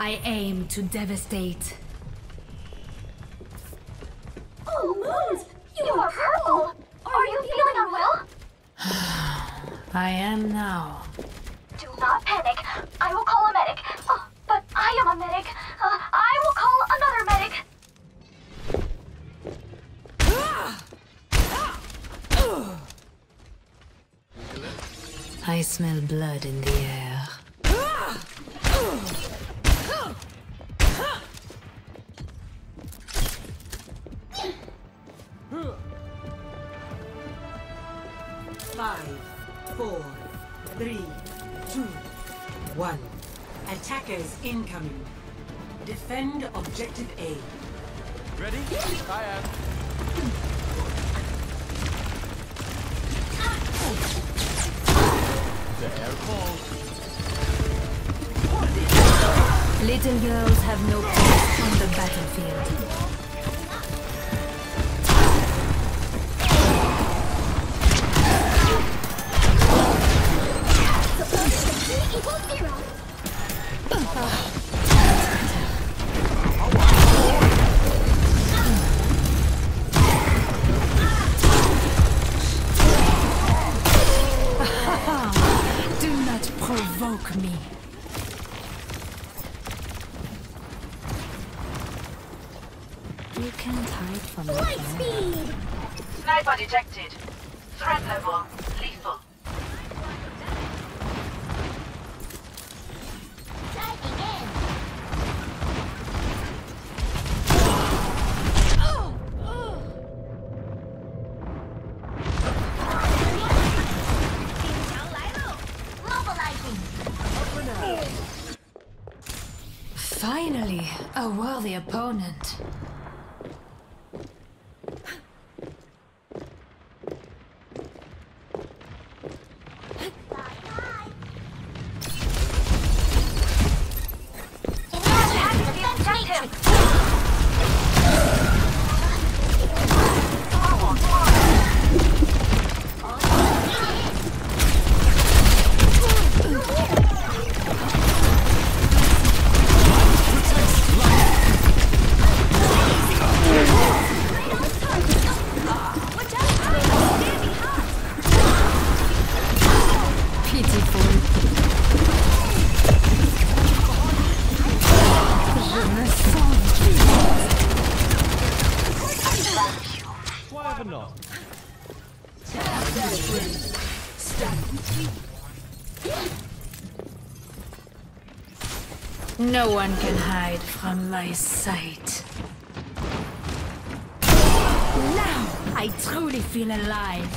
I aim to devastate. Oh, Moons! You are purple! Are you feeling unwell? I am now. Do not panic. I will call a medic. Oh, but I am a medic. Uh, I will call another medic. I smell blood in the air. Five, four, three, two, one. Attackers incoming. Defend objective A. Ready? I am. The air calls. Little girls have no place on the battlefield. Opponent. Why? No one can hide from my sight. Now I truly feel alive.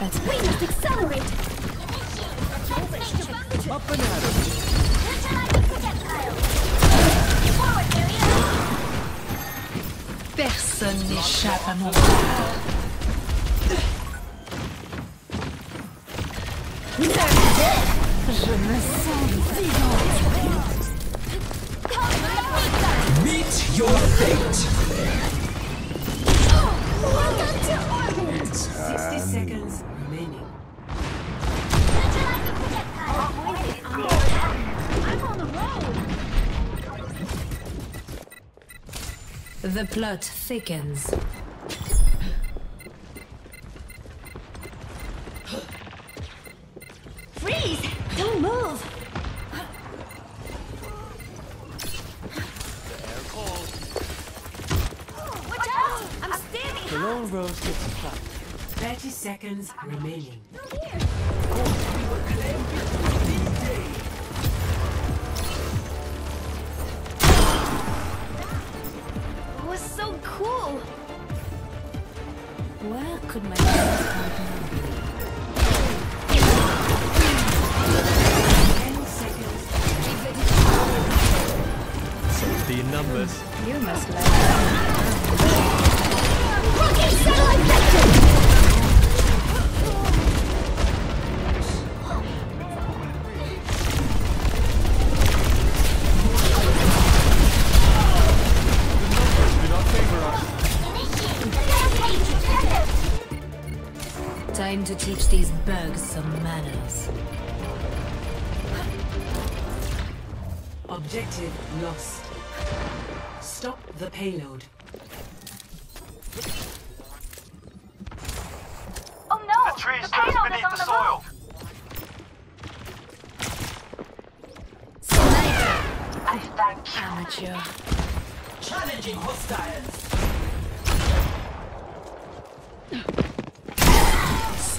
That's We must accelerate. Up and at Personne n'échappe à mon regard. Je me sens vivante. Meet your fate. Welcome to 60 seconds The plot thickens. Freeze! Don't move. Air calls. Watch out! I'm standing The lone rose gets a 30 seconds remaining. Could my best partner be? 10 seconds. 16 numbers. You must like Rocket satellite vector. Do not favor us. Initiate. Initiate. to teach these bugs some manners. Objective lost. Stop the payload. Oh no! The tree the stands payload beneath is on the the soil. Sniper! I thank you. Amateur. Challenging hostiles.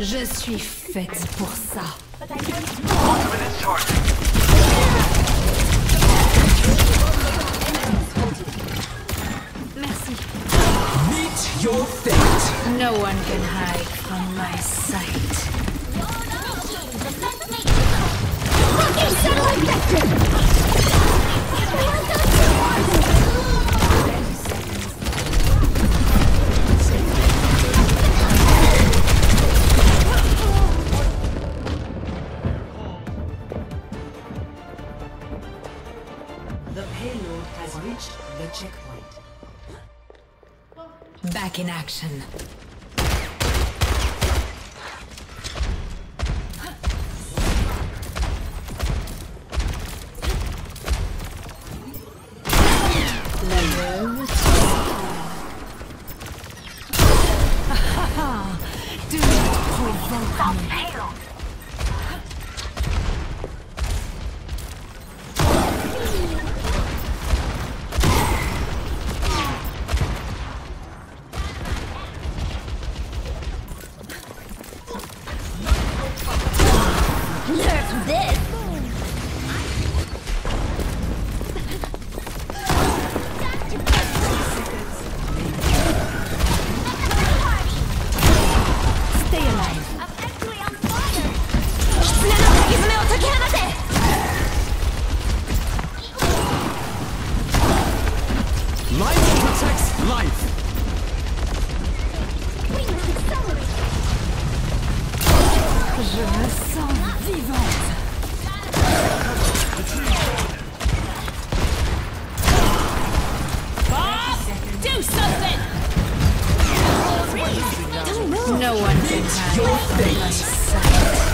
Je suis faite pour ça. Merci. Meet your fate. No one can hide from my sight. The reached the checkpoint. Back in action. Life protects life. We must accelerate! Je me sens vivante. Do something! No one can hide Your from fate.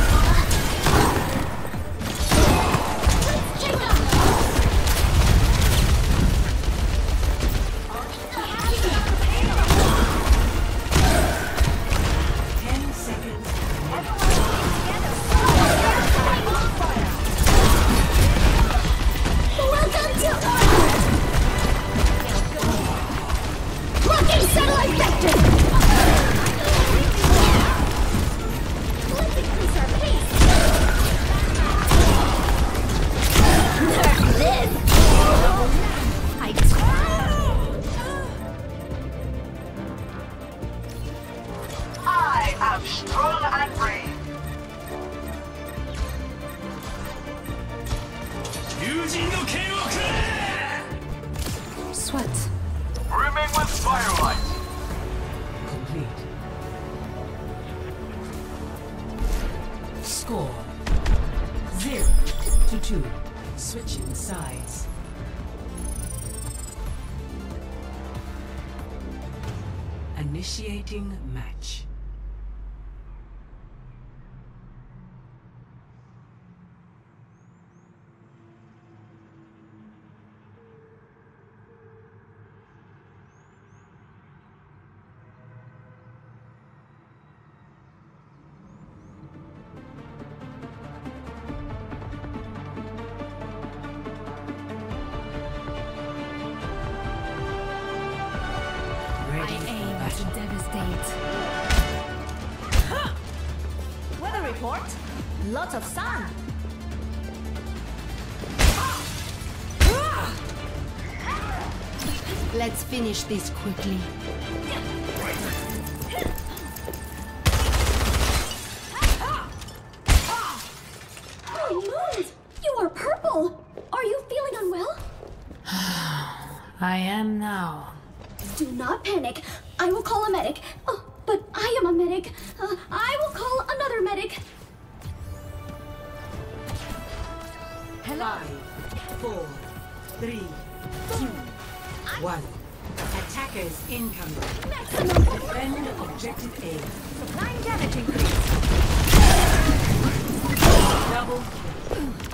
Initiating match. Let's finish this quickly. Holy moons! You are purple! Are you feeling unwell? I am now. Do not panic. I will call a medic. Oh, but I am a medic. Uh, I will call another medic. Five, four, 1. Attackers incoming. Maximum. Defend objective A. Supplying damage increase. Double kill.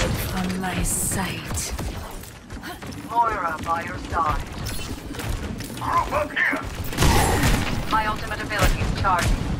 my sight. Moira by your side. Group up here! My ultimate ability is charging.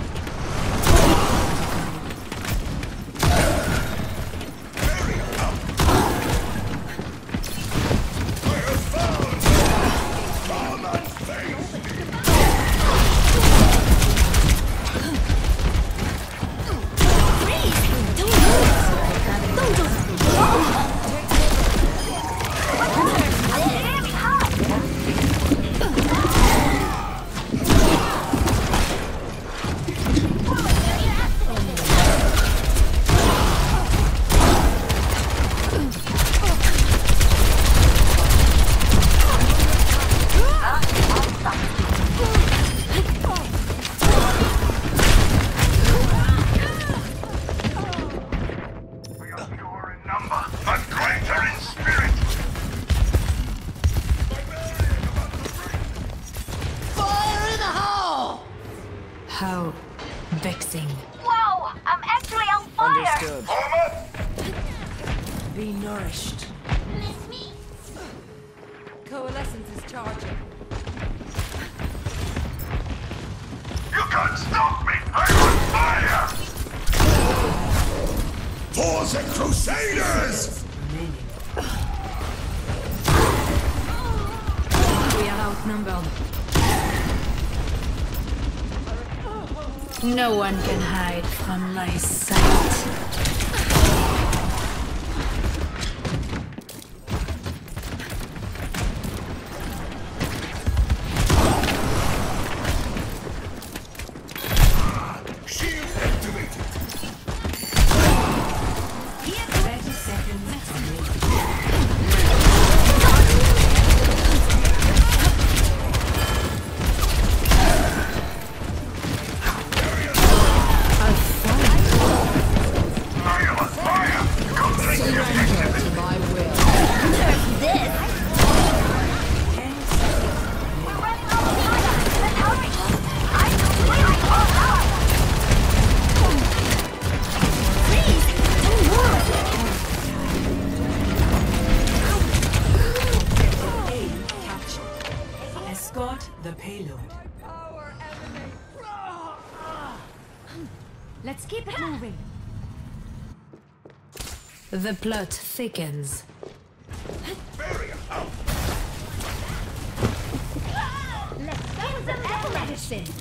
Coalescence is charging. You can't stop me! I'm on fire! For the Crusaders! We are outnumbered. No one can hide from my sight. The plot thickens. Barrier! Let's medicine!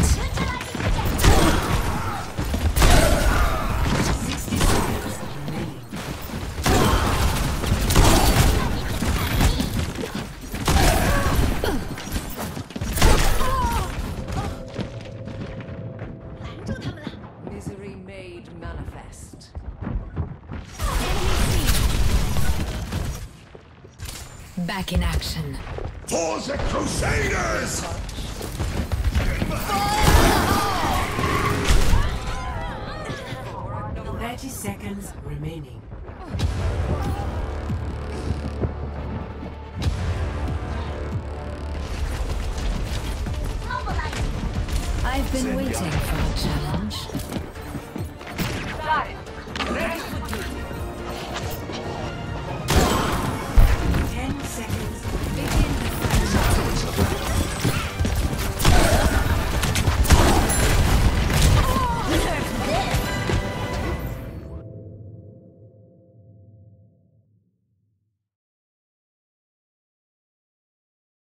For the Crusaders! Thirty seconds remaining. I've been waiting for a challenge.